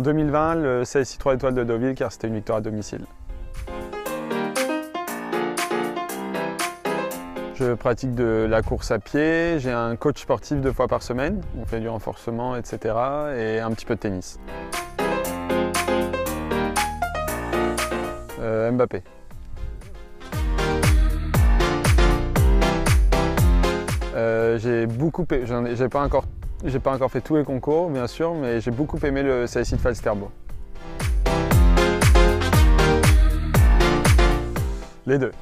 2020, le CSI 3 étoiles de Deauville car c'était une victoire à domicile. Je pratique de la course à pied, j'ai un coach sportif deux fois par semaine, on fait du renforcement, etc. et un petit peu de tennis. Euh, Mbappé. Euh, j'ai beaucoup, j'ai pas encore, j'ai pas encore fait tous les concours, bien sûr, mais j'ai beaucoup aimé le CSI de Falsterbo. Les deux.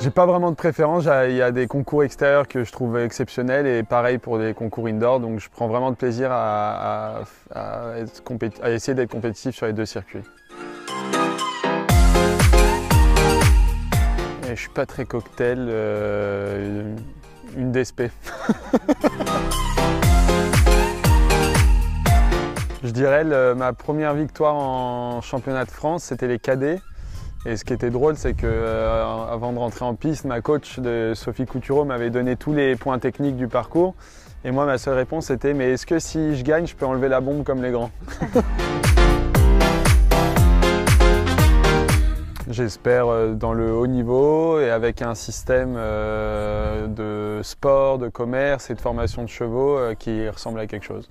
J'ai pas vraiment de préférence, il y a des concours extérieurs que je trouve exceptionnels et pareil pour des concours indoor, donc je prends vraiment de plaisir à, essayer d'être compétitif sur les deux circuits. Je suis pas très cocktail, euh, une DSP. je dirais ma première victoire en championnat de France, c'était les cadets. Et ce qui était drôle, c'est que euh, avant de rentrer en piste, ma coach de Sophie Coutureau m'avait donné tous les points techniques du parcours. Et moi, ma seule réponse était Mais est-ce que si je gagne, je peux enlever la bombe comme les grands? J'espère euh, dans le haut niveau et avec un système euh, de sport, de commerce et de formation de chevaux qui ressemble à quelque chose.